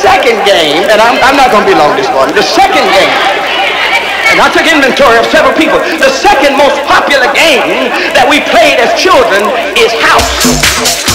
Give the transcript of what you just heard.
second game, and I'm, I'm not going to be long this morning, the second game, and I took inventory of several people, the second most popular game that we played as children is house.